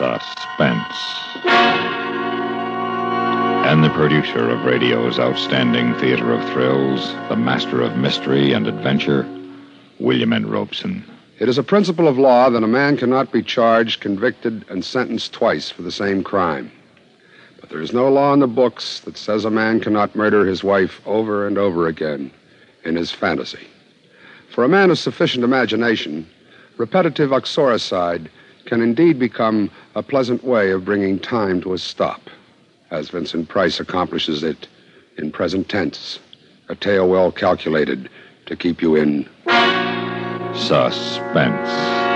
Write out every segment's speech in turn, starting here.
Suspense. And the producer of radio's outstanding theater of thrills, the master of mystery and adventure, William N. Robson. It is a principle of law that a man cannot be charged, convicted, and sentenced twice for the same crime. But there is no law in the books that says a man cannot murder his wife over and over again in his fantasy. For a man of sufficient imagination, repetitive uxoricide can indeed become a pleasant way of bringing time to a stop, as Vincent Price accomplishes it in present tense, a tale well calculated to keep you in Suspense.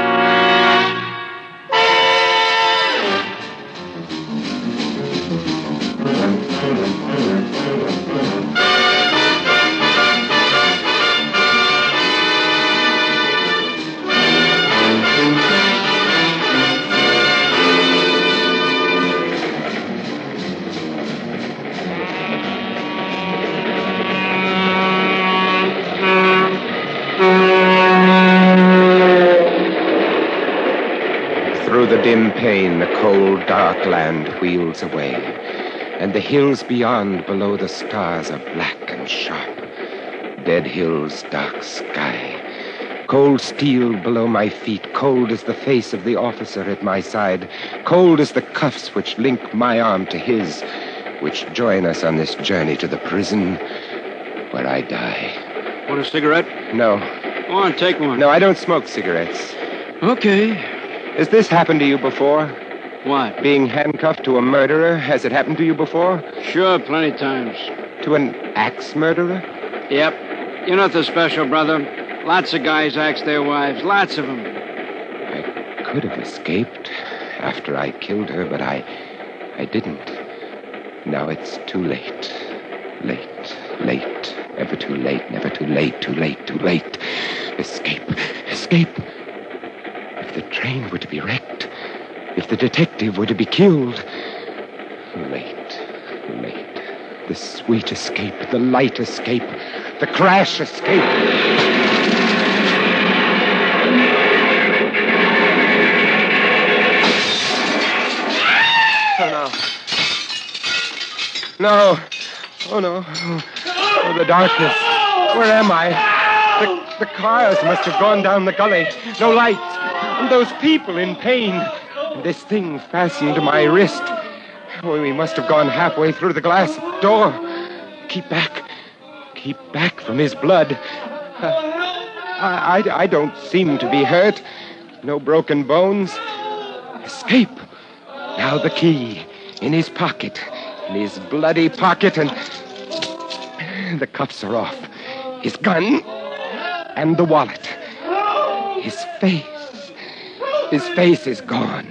Wheels away, and the hills beyond, below the stars, are black and sharp. Dead hills, dark sky. Cold steel below my feet, cold as the face of the officer at my side, cold as the cuffs which link my arm to his, which join us on this journey to the prison where I die. Want a cigarette? No, Go on, take one. no, I don't smoke cigarettes. Okay. Has this happened to you before? What? Being handcuffed to a murderer? Has it happened to you before? Sure, plenty times. To an axe murderer? Yep. You're nothing special, brother. Lots of guys axe their wives. Lots of them. I could have escaped after I killed her, but I. I didn't. Now it's too late. Late. Late. Ever too late. Never too late. Too late. Too late. Escape. Escape. If the train were to be wrecked, if the detective were to be killed. Late. Late. The sweet escape, the light escape, the crash escape. Oh, no. No. Oh, no. Oh, the darkness. Where am I? The, the cars must have gone down the gully. No lights. And those people in pain. This thing fastened my wrist. We must have gone halfway through the glass door. Keep back. Keep back from his blood. Uh, I, I, I don't seem to be hurt. No broken bones. Escape. Now the key in his pocket, in his bloody pocket, and the cuffs are off. His gun and the wallet. His face. His face is gone.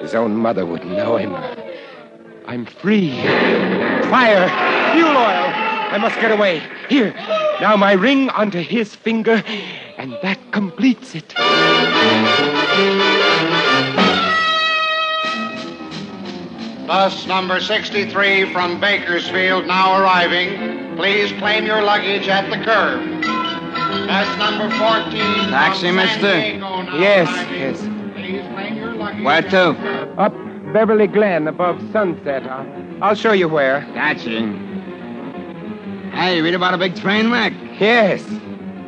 His own mother would know him. I'm free. Fire! Fuel oil! I must get away. Here. Now my ring onto his finger, and that completes it. Bus number 63 from Bakersfield now arriving. Please claim your luggage at the curb. Bus number 14. from Taxi, San mister? Diego Yes, arriving. yes. Please claim your luggage. Where to? Up Beverly Glen above sunset. I'll, I'll show you where. Gotcha. Hey, read about a big train wreck. Yes.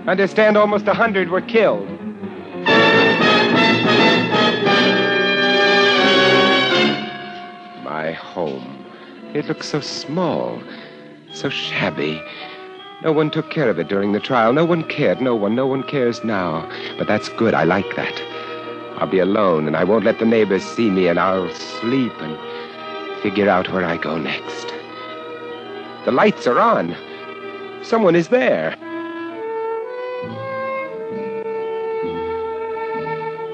Understand almost a hundred were killed. My home. It looks so small, so shabby. No one took care of it during the trial. No one cared. No one. No one cares now. But that's good. I like that. I'll be alone, and I won't let the neighbors see me, and I'll sleep and figure out where I go next. The lights are on. Someone is there.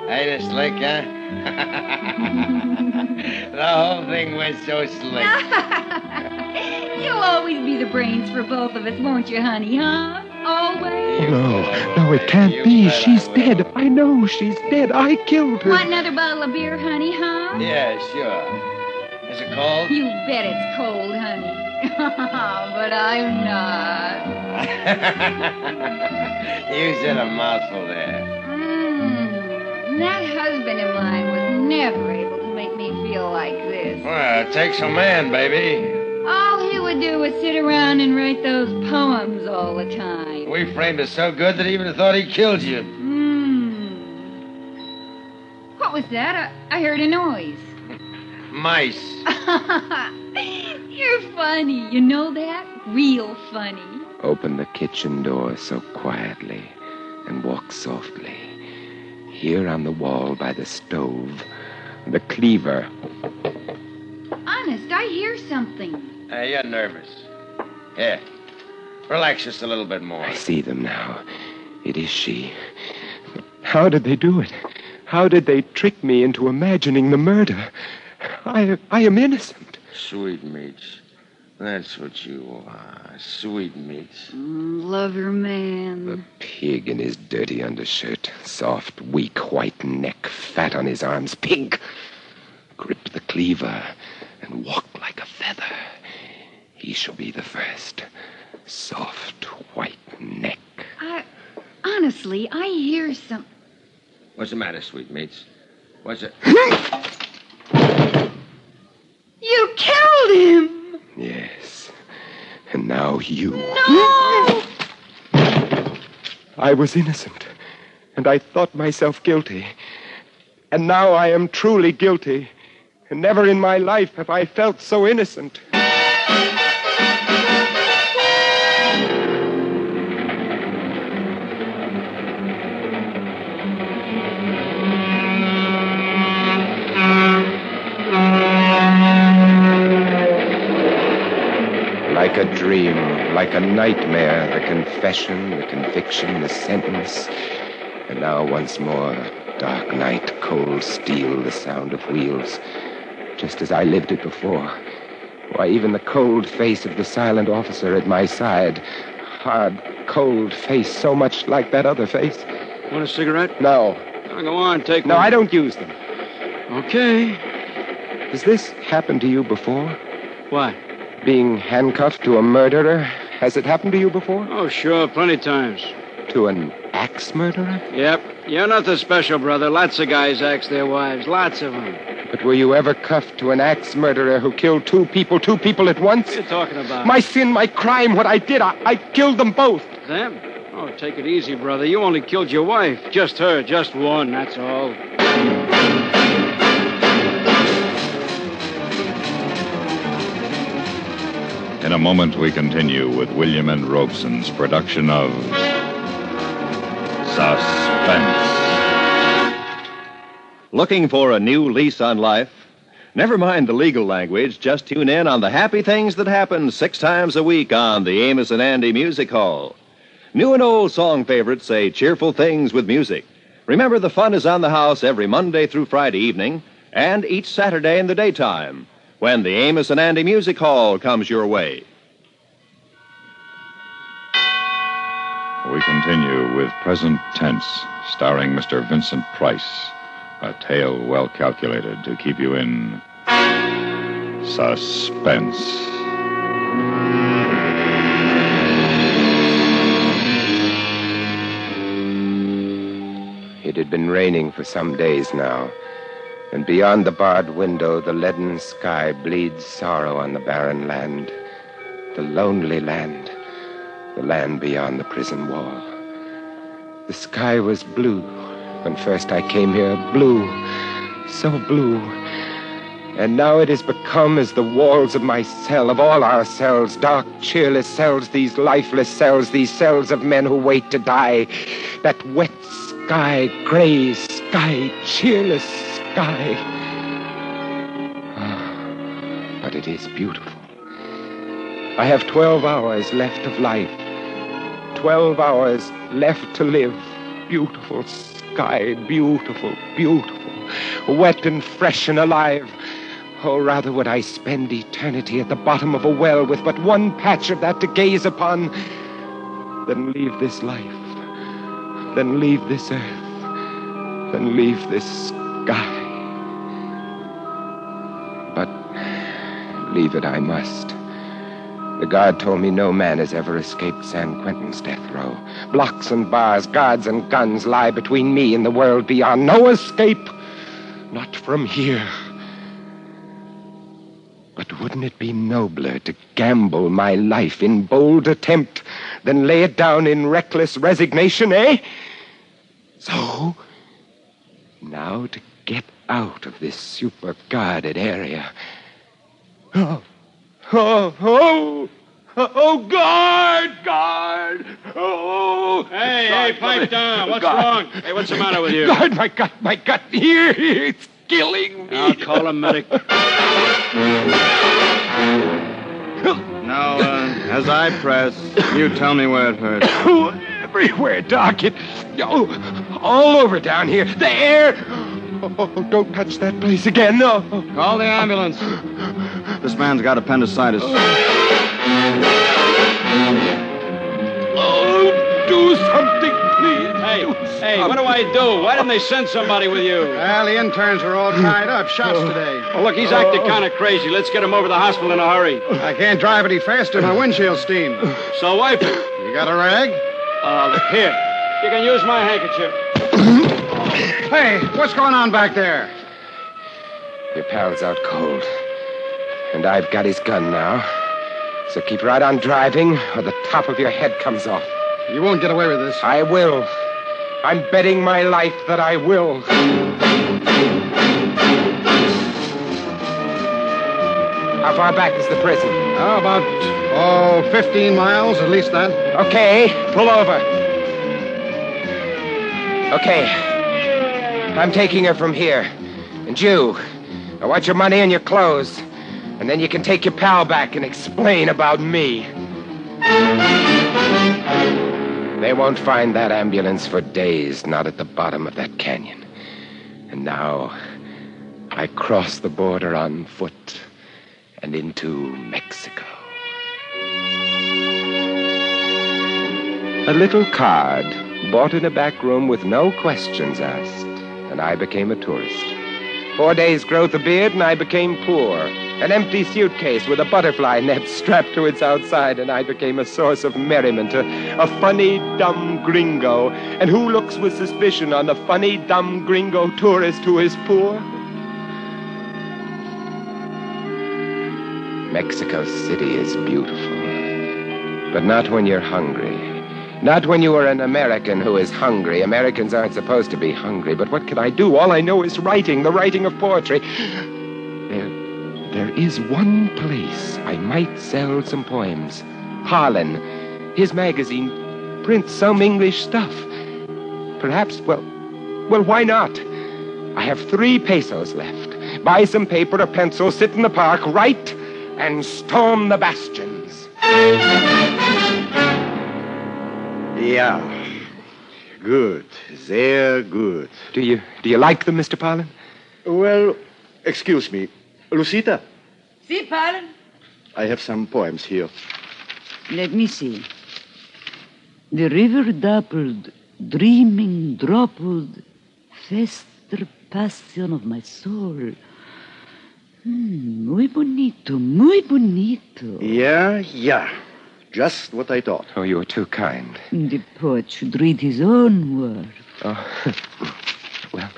Ain't it slick, huh? the whole thing was so slick. You'll always be the brains for both of us, won't you, honey, huh? Always. No, no, it can't be. She's dead. I know she's dead. I killed her. Want another bottle of beer, honey, huh? Yeah, sure. Is it cold? You bet it's cold, honey. but I'm not. you said a mouthful there. Mm. That husband of mine was never able to make me feel like this. Well, it takes a man, baby. All he would do was sit around and write those poems all the time. We framed it so good that he even thought he killed you. Hmm. What was that? I, I heard a noise. Mice. You're funny. You know that? Real funny. Open the kitchen door so quietly and walk softly. Here on the wall by the stove, the cleaver. Honest, I hear something. Hey, you're nervous. Here. Relax just a little bit more. I see them now. It is she. How did they do it? How did they trick me into imagining the murder? I, I am innocent. Sweetmeats. That's what you are. Sweetmeats. Mm, lover man. The pig in his dirty undershirt, soft, weak, white neck, fat on his arms, pink. Grip the cleaver and walk like a feather. He shall be the first. Soft, white neck. I, honestly, I hear some. What's the matter, Sweetmeats? What's it? You killed him! Yes. And now you. No! I was innocent, and I thought myself guilty. And now I am truly guilty. And never in my life have I felt so innocent. Like a dream, like a nightmare, the confession, the conviction, the sentence. And now once more, dark night, cold steel, the sound of wheels. Just as I lived it before. Why, even the cold face of the silent officer at my side. Hard, cold face, so much like that other face. Want a cigarette? No. Oh, go on, take No, one. I don't use them. Okay. Has this happened to you before? What? Being handcuffed to a murderer? Has it happened to you before? Oh, sure, plenty times. To an axe murderer? Yep. You're nothing special, brother. Lots of guys axe their wives. Lots of them. But were you ever cuffed to an axe murderer who killed two people, two people at once? What are you talking about? My sin, my crime, what I did, I, I killed them both. Them? Oh, take it easy, brother. You only killed your wife. Just her. Just one, that's all. In a moment, we continue with William and Robson's production of Suspense. Looking for a new lease on life? Never mind the legal language, just tune in on the happy things that happen six times a week on the Amos and Andy Music Hall. New and old song favorites say cheerful things with music. Remember, the fun is on the house every Monday through Friday evening and each Saturday in the daytime when the Amos and Andy Music Hall comes your way. We continue with Present Tense, starring Mr. Vincent Price. A tale well calculated to keep you in suspense. It had been raining for some days now, and beyond the barred window, the leaden sky bleeds sorrow on the barren land, the lonely land, the land beyond the prison wall. The sky was blue when first I came here, blue, so blue. And now it has become as the walls of my cell, of all our cells, dark, cheerless cells, these lifeless cells, these cells of men who wait to die. That wet sky, gray sky, cheerless sky. Ah, but it is beautiful. I have 12 hours left of life. 12 hours left to live. Beautiful sky, beautiful, beautiful. Wet and fresh and alive. Oh, rather would I spend eternity at the bottom of a well with but one patch of that to gaze upon than leave this life, than leave this earth, than leave this sky. Leave it I must. The guard told me no man has ever escaped San Quentin's death row. Blocks and bars, guards and guns lie between me and the world beyond. No escape! Not from here. But wouldn't it be nobler to gamble my life in bold attempt than lay it down in reckless resignation, eh? So, now to get out of this super guarded area. Oh, oh, oh, oh, guard, guard. Oh, Hey, guard, hey, pipe down. What's guard. wrong? Hey, what's the matter with you? Guard, my gut, my gut, here, it's killing me. I'll call a medic. Now, uh, as I press, you tell me where it hurts. Oh, everywhere, Doc. It, oh, all over down here. The air. Oh, don't touch that place again. No. Call the ambulance. This man's got appendicitis. Oh, do something, please. Hey, hey, what do I do? Why didn't they send somebody with you? Well, the interns are all tied up. Shots today. Oh, look, he's acting kind of crazy. Let's get him over to the hospital in a hurry. I can't drive any faster. My windshield steam. So wipe it. You got a rag? Uh, here. You can use my handkerchief. Hey, what's going on back there? Your pal's out cold. And I've got his gun now. So keep right on driving, or the top of your head comes off. You won't get away with this. I will. I'm betting my life that I will. How far back is the prison? How about, oh, 15 miles, at least that. Okay, pull over. Okay. I'm taking her from here. And you, I want your money and your clothes. And then you can take your pal back and explain about me. They won't find that ambulance for days, not at the bottom of that canyon. And now, I cross the border on foot and into Mexico. A little card bought in a back room with no questions asked, and I became a tourist. Four days' growth of beard, and I became poor. An empty suitcase with a butterfly net strapped to its outside, and I became a source of merriment, a, a funny, dumb gringo. And who looks with suspicion on the funny, dumb gringo tourist who is poor? Mexico City is beautiful, but not when you're hungry. Not when you are an American who is hungry. Americans aren't supposed to be hungry, but what can I do? All I know is writing, the writing of poetry. There, is one place I might sell some poems. Harlan, his magazine prints some English stuff. Perhaps, well, well, why not? I have three pesos left. Buy some paper, a pencil, sit in the park, write, and storm the bastions. Yeah. Good. They're good. Do you do you like them, Mr. Parlin? Well, excuse me. Lucita, See, Parlin? I have some poems here. Let me see. The river dappled, dreaming, droppled, fester passion of my soul. Hmm, muy bonito, muy bonito. Yeah, yeah. Just what I thought. Oh, you are too kind. The poet should read his own work. Oh, well,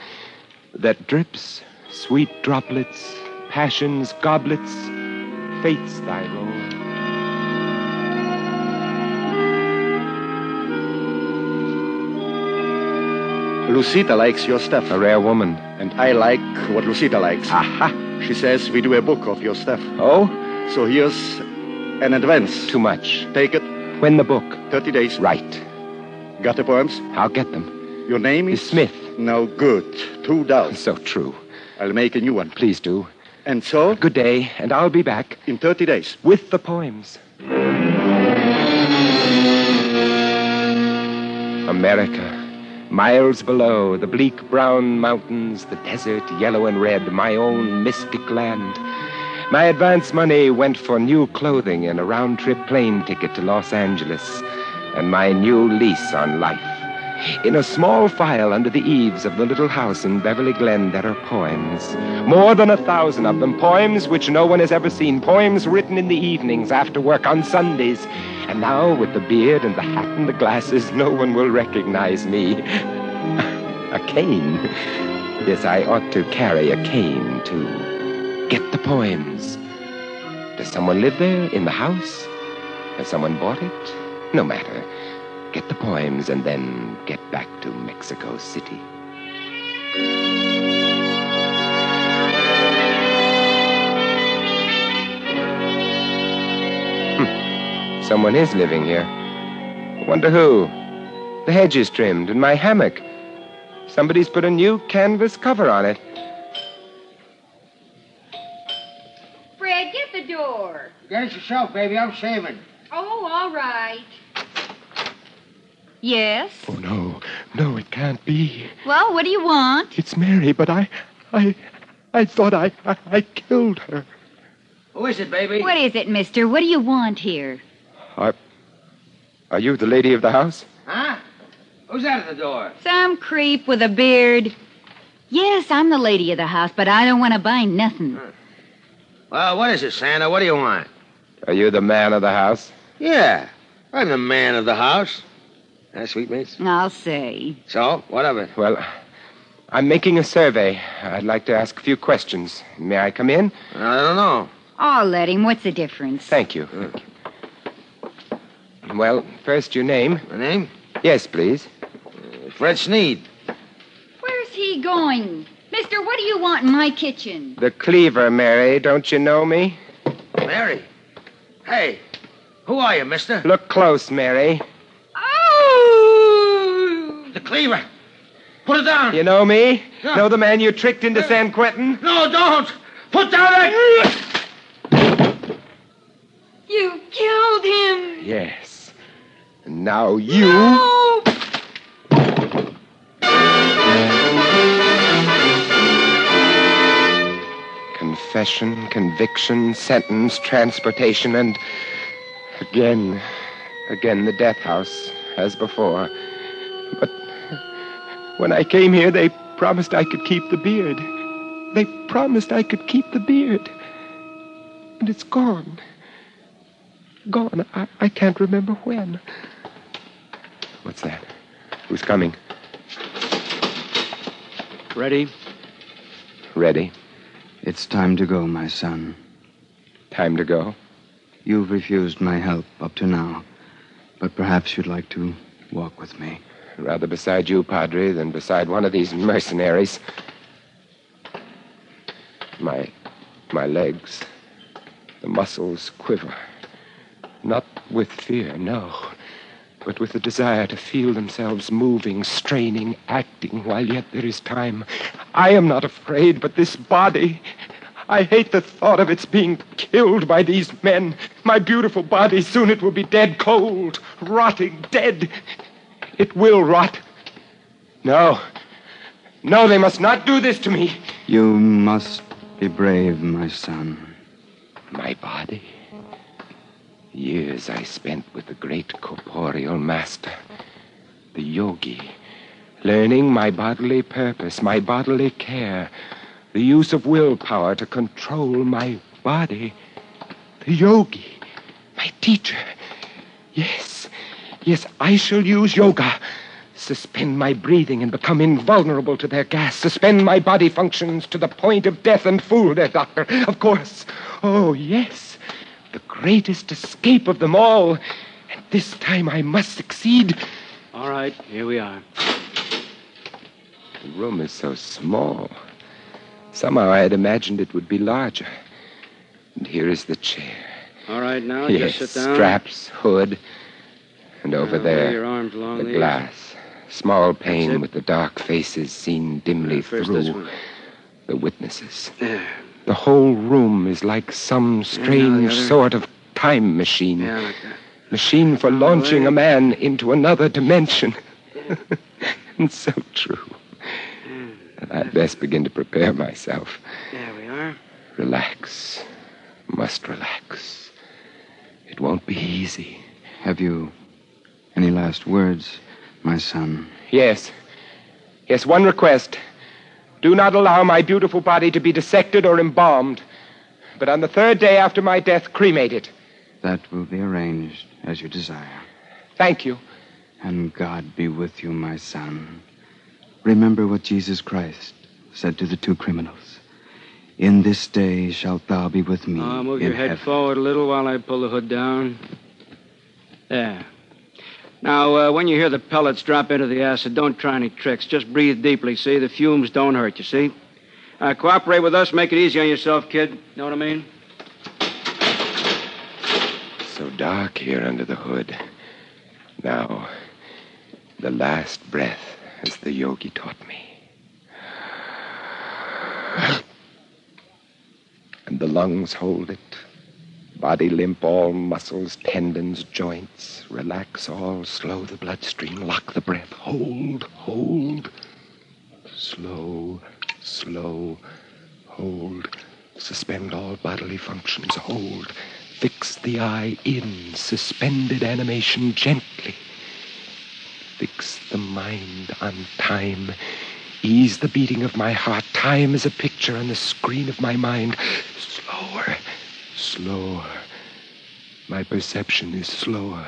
that drips, sweet droplets, passion's goblets, fate's thy role. Lucita likes your stuff. A rare woman. And I like what Lucita likes. Aha. She says we do a book of your stuff. Oh? So here's an advance. Too much. Take it. When the book? 30 days. Right. Got the poems? I'll get them. Your name is? Is Smith. No good. Two dollars. So true. I'll make a new one. Please do. And so? Good day, and I'll be back. In 30 days. With the poems. America. Miles below, the bleak brown mountains, the desert, yellow and red, my own mystic land. My advance money went for new clothing and a round trip plane ticket to Los Angeles, and my new lease on life. In a small file under the eaves of the little house in Beverly Glen, there are poems. More than a thousand of them. Poems which no one has ever seen. Poems written in the evenings after work on Sundays. And now, with the beard and the hat and the glasses, no one will recognize me. a cane. Yes, I ought to carry a cane to get the poems. Does someone live there in the house? Has someone bought it? No matter. Get the poems and then get back to Mexico City. Hmm. Someone is living here. Wonder who? The hedge is trimmed and my hammock. Somebody's put a new canvas cover on it. Fred, get the door. Get it yourself, baby. I'm shaving. Oh, all right. Yes? Oh, no. No, it can't be. Well, what do you want? It's Mary, but I. I. I thought I. I, I killed her. Who is it, baby? What is it, mister? What do you want here? Are. Are you the lady of the house? Huh? Who's that at the door? Some creep with a beard. Yes, I'm the lady of the house, but I don't want to buy nothing. Well, what is it, Santa? What do you want? Are you the man of the house? Yeah, I'm the man of the house. Huh, sweetmeats? I'll say. So, what of it? Well, I'm making a survey. I'd like to ask a few questions. May I come in? I don't know. I'll let him. What's the difference? Thank you. Thank you. Well, first your name. My name? Yes, please. Uh, Fred Sneed. Where's he going? Mister, what do you want in my kitchen? The cleaver, Mary. Don't you know me? Mary. Hey, who are you, mister? Look close, Mary. The cleaver. Put it down. You know me? No. Know the man you tricked into San Quentin? No, don't. Put down that. You killed him! Yes. And now you. No! Confession, conviction, sentence, transportation, and again, again the death house, as before. But when I came here, they promised I could keep the beard. They promised I could keep the beard. And it's gone. Gone. I, I can't remember when. What's that? Who's coming? Ready? Ready. It's time to go, my son. Time to go. You've refused my help up to now, but perhaps you'd like to walk with me. Rather beside you, Padre, than beside one of these mercenaries. My. my legs. The muscles quiver. Not with fear, no, but with the desire to feel themselves moving, straining, acting while yet there is time. I am not afraid, but this body. I hate the thought of its being killed by these men. My beautiful body, soon it will be dead, cold, rotting, dead. It will rot. No. No, they must not do this to me. You must be brave, my son. My body. Years I spent with the great corporeal master, the yogi, learning my bodily purpose, my bodily care, the use of willpower to control my body. The yogi, my teacher. Yes, yes, I shall use yoga. Suspend my breathing and become invulnerable to their gas. Suspend my body functions to the point of death and fool their doctor. Of course. Oh, yes. The greatest escape of them all. And this time I must succeed. All right, here we are. The room is so small. Somehow I had imagined it would be larger. And here is the chair. All right, now yes, just sit down. straps, hood. And over Now, there, your arms along the these. glass. Small pane with the dark faces seen dimly First through. The witnesses. The whole room is like some strange other. sort of time machine. Yeah, like. Machine for launching a man into another dimension. and so true. Mm. I'd best begin to prepare myself. There we are. Relax. Must relax. It won't be easy. Have you any last words, My son. Yes. Yes, one request. Do not allow my beautiful body to be dissected or embalmed, but on the third day after my death, cremate it. That will be arranged as you desire. Thank you. And God be with you, my son. Remember what Jesus Christ said to the two criminals. In this day shalt thou be with me. Uh, move in your head heaven. forward a little while I pull the hood down. There. Now, uh, when you hear the pellets drop into the acid, don't try any tricks. Just breathe deeply, see? The fumes don't hurt, you see? Uh, cooperate with us. Make it easy on yourself, kid. Know what I mean? So dark here under the hood. Now, the last breath, as the yogi taught me. And the lungs hold it. Body limp, all muscles, tendons, joints. Relax all, slow the bloodstream, lock the breath. Hold, hold. Slow, slow, hold. Suspend all bodily functions, hold. Fix the eye in suspended animation gently. Fix the mind on time. Ease the beating of my heart. Time is a picture on the screen of my mind. Slower, slower. My perception is slower.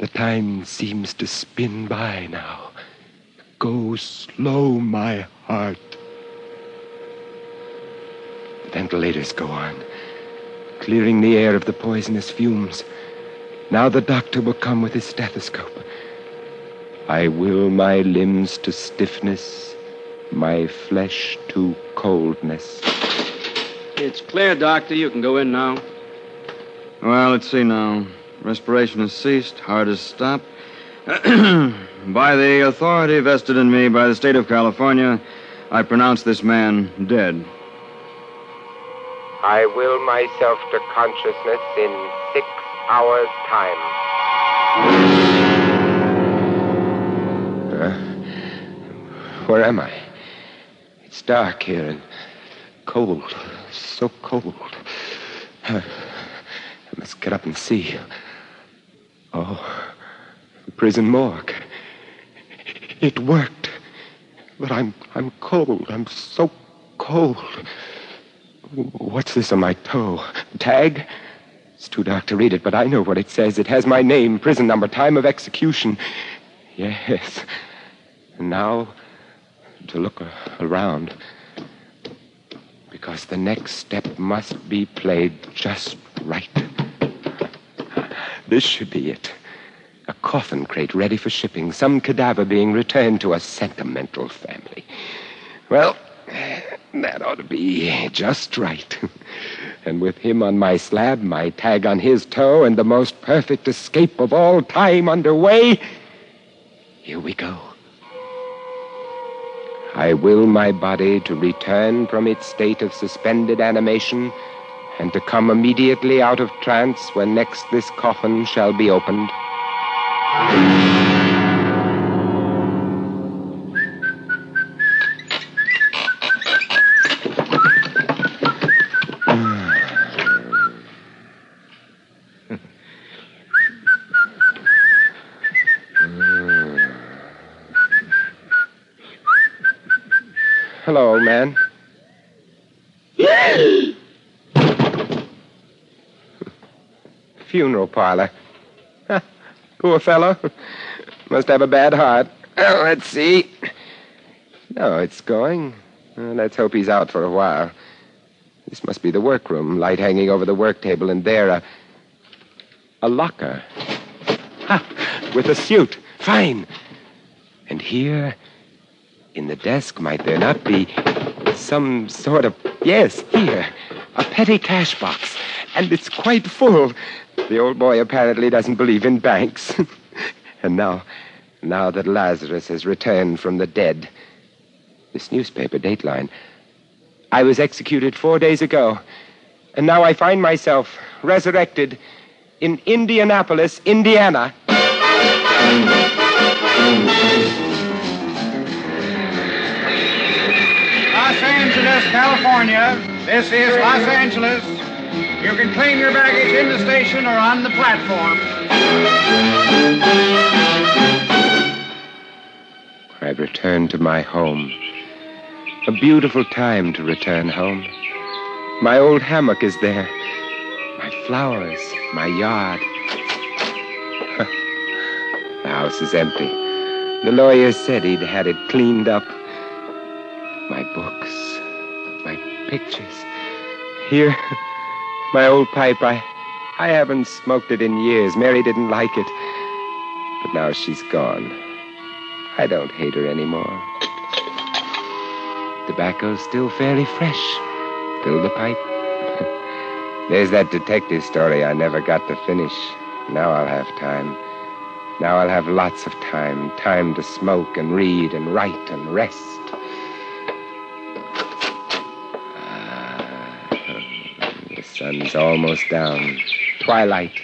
The time seems to spin by now. Go slow, my heart. The ventilators go on clearing the air of the poisonous fumes. Now the doctor will come with his stethoscope. I will my limbs to stiffness, my flesh to coldness. It's clear, Doctor. You can go in now. Well, let's see now. Respiration has ceased, heart has stopped. by the authority vested in me by the state of California, I pronounce this man dead. I will myself to consciousness in six hours' time. Uh, where am I? It's dark here and cold. So cold. Uh, I must get up and see. Oh, the prison morgue. It worked. But I'm I'm cold. I'm so cold. What's this on my toe? Tag? It's too dark to read it, but I know what it says. It has my name, prison number, time of execution. Yes. And now, to look around. Because the next step must be played just right. This should be it. A coffin crate ready for shipping, some cadaver being returned to a sentimental family. Well, that ought to be just right. and with him on my slab, my tag on his toe, and the most perfect escape of all time underway, here we go. I will my body to return from its state of suspended animation and to come immediately out of trance when next this coffin shall be opened. Poor fellow. Must have a bad heart. Oh, let's see. No, it's going. Uh, let's hope he's out for a while. This must be the workroom, light hanging over the work table, and there a. a locker. Ha! With a suit. Fine. And here, in the desk, might there not be some sort of. Yes, here. A petty cash box. And it's quite full. The old boy apparently doesn't believe in banks. and now, now that Lazarus has returned from the dead, this newspaper dateline. I was executed four days ago, and now I find myself resurrected in Indianapolis, Indiana. Los Angeles, California. This is Los Angeles. You can claim your baggage in the station or on the platform. I'd return to my home. A beautiful time to return home. My old hammock is there. My flowers, my yard. the house is empty. The lawyer said he'd had it cleaned up. My books, my pictures. Here, my old pipe. I, I haven't smoked it in years. Mary didn't like it. But now she's gone. I don't hate her anymore. Tobacco's still fairly fresh. Fill the pipe. There's that detective story I never got to finish. Now I'll have time. Now I'll have lots of time. Time to smoke and read and write and rest. Almost down. Twilight.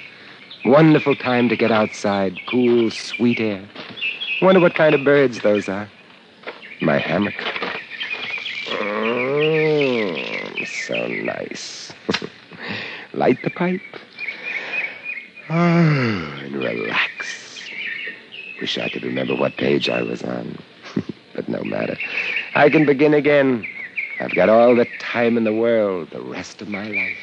Wonderful time to get outside. Cool, sweet air. Wonder what kind of birds those are. My hammock. Mm, so nice. Light the pipe. Ah, and relax. Wish I could remember what page I was on. but no matter. I can begin again. I've got all the time in the world, the rest of my life.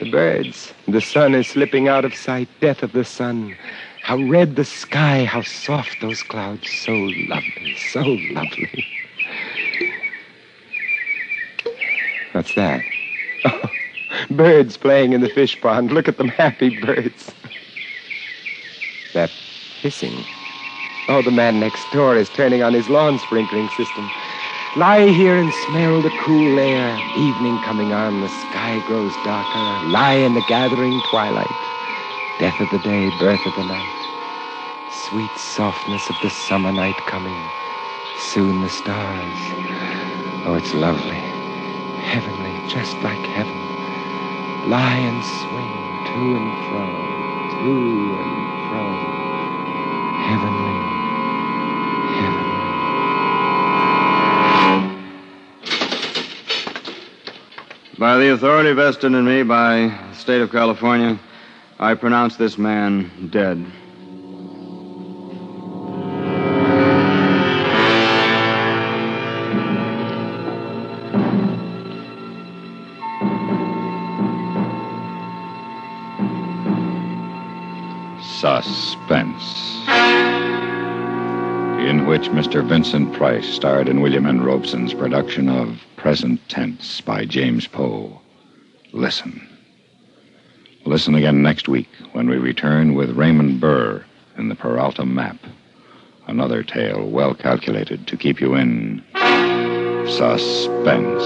The birds. The sun is slipping out of sight. Death of the sun. How red the sky. How soft those clouds. So lovely. So lovely. What's that? Oh, birds playing in the fish pond. Look at them happy birds. That hissing. Oh, the man next door is turning on his lawn sprinkling system. Lie here and smell the cool air. Evening coming on, the sky grows darker. Lie in the gathering twilight. Death of the day, birth of the night. Sweet softness of the summer night coming. Soon the stars. Oh, it's lovely. Heavenly, just like heaven. Lie and swing to and fro, to and fro. Heavenly. By the authority vested in me by the state of California, I pronounce this man dead. Suspense. In which Mr. Vincent Price starred in William N. Robson's production of Present Tense by James Poe. Listen. Listen again next week when we return with Raymond Burr in the Peralta Map. Another tale well calculated to keep you in suspense.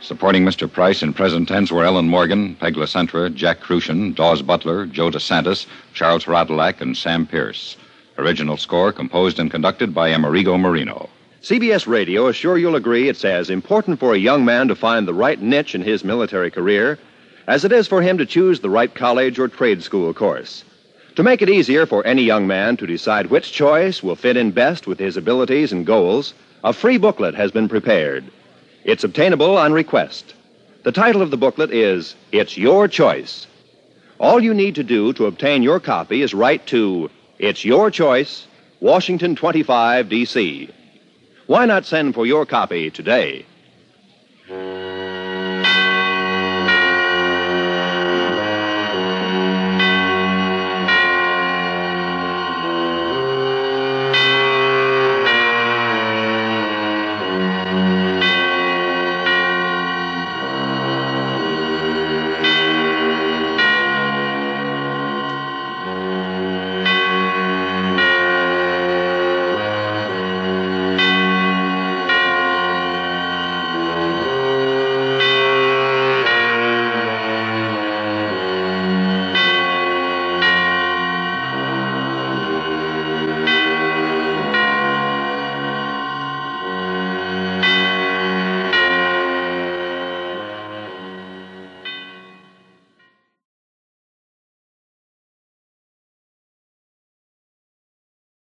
Supporting Mr. Price in present tense were Ellen Morgan, Peg La Centra, Jack Kruschen, Daws Butler, Joe DeSantis, Charles Radulac, and Sam Pierce. Original score composed and conducted by Amerigo Marino. CBS Radio is sure you'll agree it's as important for a young man to find the right niche in his military career as it is for him to choose the right college or trade school course. To make it easier for any young man to decide which choice will fit in best with his abilities and goals, a free booklet has been prepared. It's obtainable on request. The title of the booklet is It's Your Choice. All you need to do to obtain your copy is write to It's Your Choice, Washington 25, D.C. Why not send for your copy today?